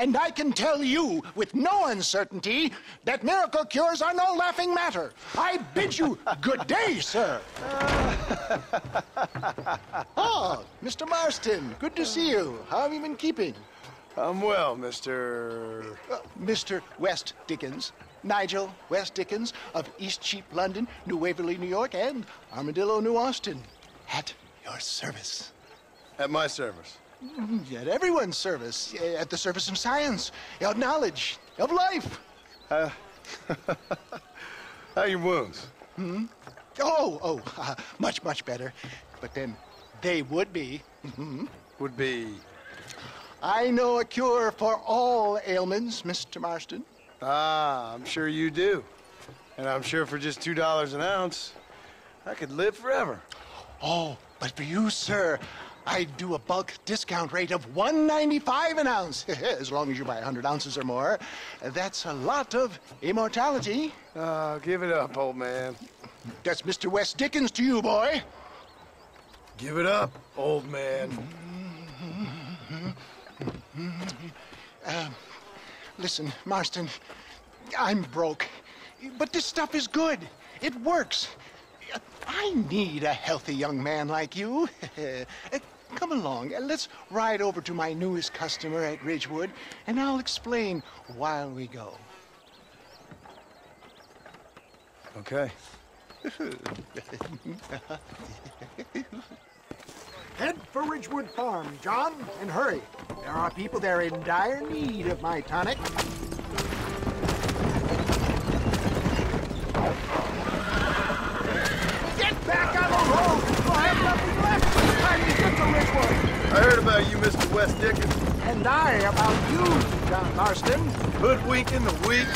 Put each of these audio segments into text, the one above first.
And I can tell you with no uncertainty that miracle cures are no laughing matter. I bid you good day, sir. oh, Mr. Marston, good to see you. How have you been keeping? I'm well, Mr. Uh, Mr. West Dickens. Nigel West Dickens of Eastcheap, London, New Waverly, New York, and Armadillo, New Austin. At your service. At my service. At everyone's service. At the service of science, of knowledge, of life. Uh, how are your wounds? Hmm? Oh, oh, uh, much, much better. But then they would be. would be? I know a cure for all ailments, Mr. Marston. Ah, I'm sure you do. And I'm sure for just $2 an ounce, I could live forever. Oh, but for you, sir, I'd do a bulk discount rate of 195 an ounce, as long as you buy 100 ounces or more. That's a lot of immortality. Uh, give it up, old man. That's Mr. West Dickens to you, boy. Give it up, old man. Uh, listen, Marston, I'm broke, but this stuff is good. It works. I need a healthy young man like you. Come along, and let's ride over to my newest customer at Ridgewood, and I'll explain while we go. Okay. Head for Ridgewood Farm, John, and hurry. There are people there in dire need of my tonic. Get back on the road! You'll have nothing left by the time you get to Ridgewood. I heard about you, Mr. West Dickens. And I about you, John Marston. Hoodwinking the weak,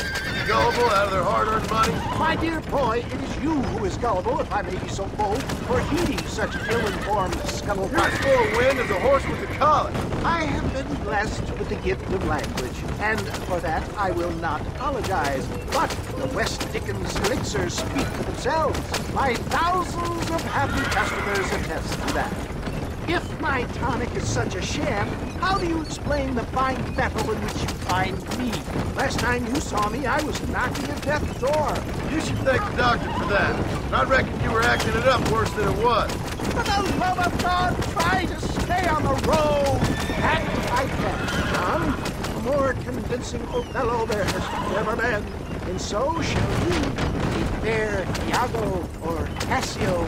gullible out of their hard-earned money. My dear boy, it is you who is gullible, if I may be so bold, for heeding such ill-informed scuttlebutt. You're full of wind as a horse with a collar. I have been blessed with the gift of language, and for that I will not apologize. But the West Dickens elixirs speak for themselves. My thousands of happy customers attest to that. If my tonic is such a sham, how do you explain the fine battle in which you find me? Last time you saw me, I was knocking at death's door. You should thank the doctor for that. And I reckon you were acting it up worse than it was. For the love of God, try to stay on the road. That I can, John. A more convincing Othello there has never been. And so shall you, the fair Iago or Cassio.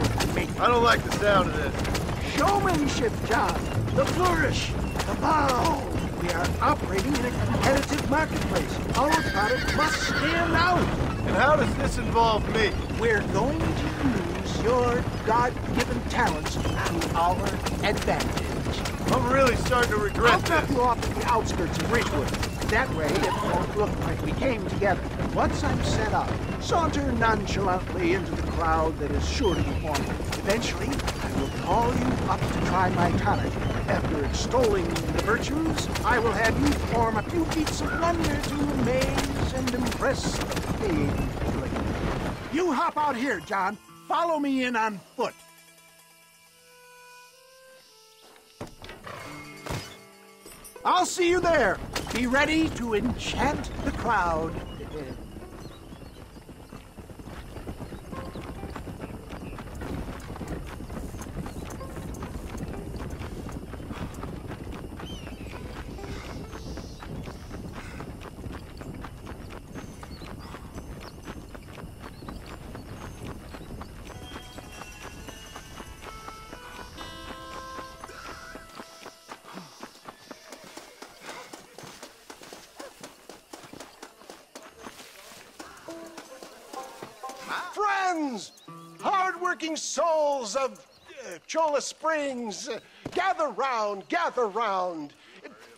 I don't like the sound of this showmanship, John. The flourish, the bow. We are operating in a competitive marketplace. Our product must stand out. And how does this involve me? We're going to use your God-given talents to our advantage. I'm really starting to regret I'll drop you off at the outskirts of Ridgewood. That way, it won't look like we came together. Once I'm set up, saunter nonchalantly into the crowd that is sure to be forming. Eventually, will call you up to try my tonic. After extolling the virtues, I will have you perform a few feats of wonder to amaze and impress the paying public. You hop out here, John. Follow me in on foot. I'll see you there. Be ready to enchant the crowd. Friends, hard-working souls of uh, Cholla Springs, uh, gather round, gather round.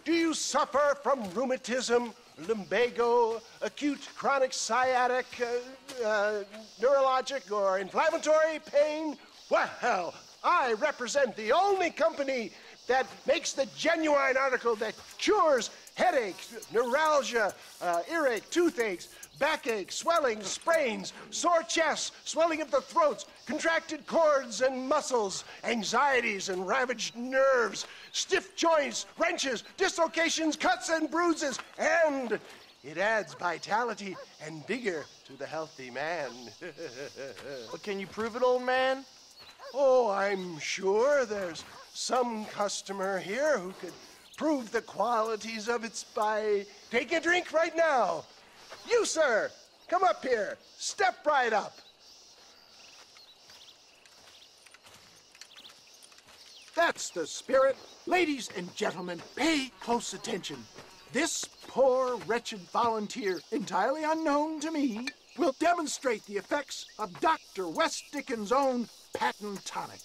Do you suffer from rheumatism, lumbago, acute chronic sciatic, uh, uh, neurologic, or inflammatory pain? Well, I represent the only company that makes the genuine article that cures headaches, neuralgia, uh, earache, toothaches, backache, swelling, sprains, sore chests, swelling of the throats, contracted cords and muscles, anxieties and ravaged nerves, stiff joints, wrenches, dislocations, cuts and bruises, and it adds vitality and vigor to the healthy man. But can you prove it, old man? Oh, I'm sure there's some customer here who could prove the qualities of it by Take a drink right now. You, sir, come up here. Step right up. That's the spirit. Ladies and gentlemen, pay close attention. This poor, wretched volunteer, entirely unknown to me, will demonstrate the effects of Dr. West Dickens' own patent tonic.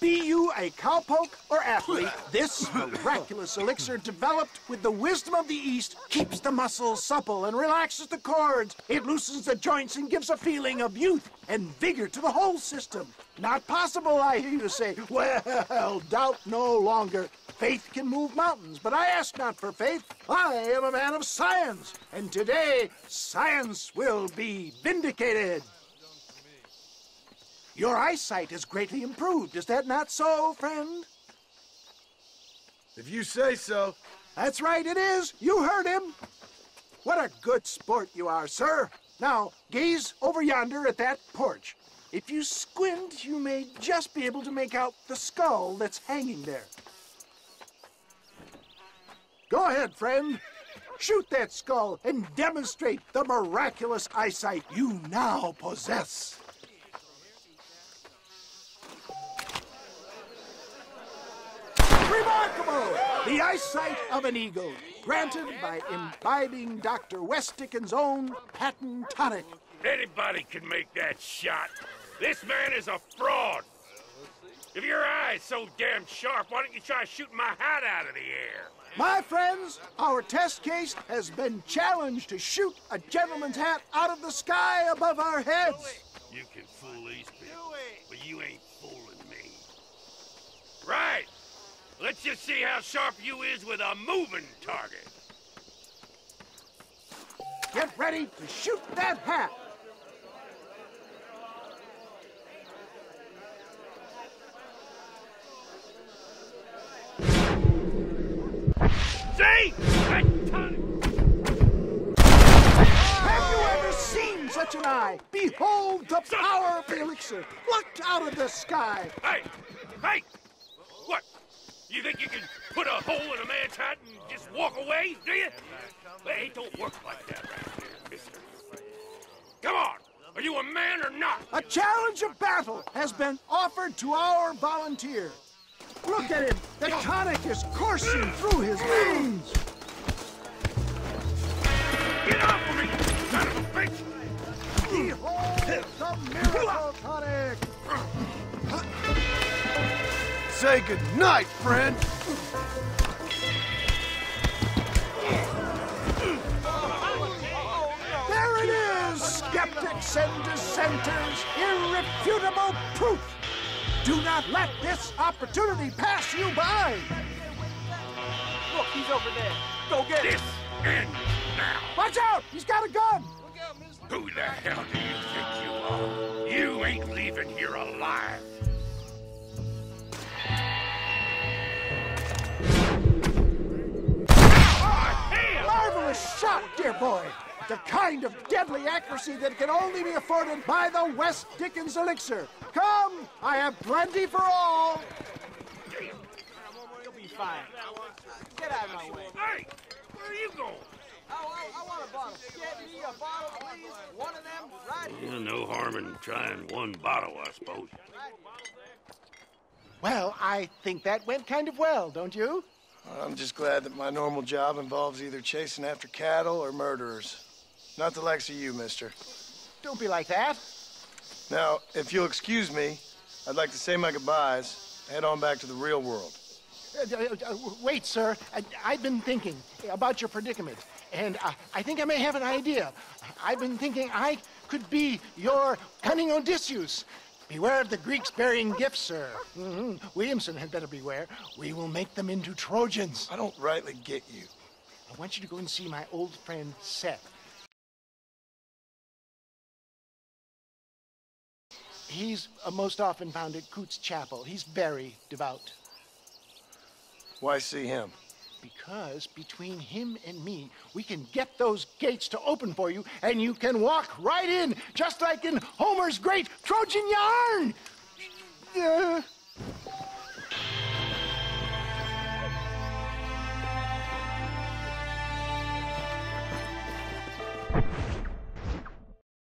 Be you a cowpoke or athlete, this miraculous elixir developed with the wisdom of the East keeps the muscles supple and relaxes the cords. It loosens the joints and gives a feeling of youth and vigor to the whole system. Not possible, I hear you say. Well, doubt no longer. Faith can move mountains, but I ask not for faith. I am a man of science, and today science will be vindicated. Your eyesight has greatly improved. Is that not so, friend? If you say so. That's right, it is. You heard him. What a good sport you are, sir. Now, gaze over yonder at that porch. If you squint, you may just be able to make out the skull that's hanging there. Go ahead, friend. Shoot that skull and demonstrate the miraculous eyesight you now possess. Remarkable! The eyesight of an eagle, granted by imbibing Dr. West Dickens' own patent tonic. Anybody can make that shot. This man is a fraud. If your eye's so damn sharp, why don't you try shooting my hat out of the air? My friends, our test case has been challenged to shoot a gentleman's hat out of the sky above our heads. You can fool these people, but you ain't fooling me. Right. Let's just see how sharp you is with a moving target. Get ready to shoot that hat. See? Have you ever seen such an eye? Behold the power of the elixir plucked out of the sky. Hey! Hey! You think you can put a hole in a man's hat and just walk away, do you? Hey, it don't work like that right there, mister. Come on! Are you a man or not? A challenge of battle has been offered to our volunteer. Look at him. The tonic is coursing through his veins. Say good night, friend. There it is, skeptics and dissenters. Irrefutable proof. Do not let this opportunity pass you by. Look, he's over there. Go get him. This ends now. Watch out! He's got a gun. Who the hell do you think you are? You ain't leaving here alive. Shot, dear boy. The kind of deadly accuracy that can only be afforded by the West Dickens elixir. Come, I have plenty for all. You'll be fine. Get out of my way. Hey, where are you going? Oh, I, I want a bottle. Get me a bottle, please. One of them, right Yeah, no harm in trying one bottle, I suppose. Well, I think that went kind of well, don't you? I'm just glad that my normal job involves either chasing after cattle or murderers. Not the likes of you, mister. Don't be like that. Now, if you'll excuse me, I'd like to say my goodbyes, head on back to the real world. Uh, uh, uh, wait, sir. I, I've been thinking about your predicament, and uh, I think I may have an idea. I've been thinking I could be your cunning Odysseus. Beware of the Greeks bearing gifts, sir. hmm Williamson had better beware. We will make them into Trojans. I don't rightly get you. I want you to go and see my old friend Seth. He's most often found at Coots Chapel. He's very devout. Why see him? Because between him and me, we can get those gates to open for you, and you can walk right in, just like in Homer's great Trojan yarn. Uh,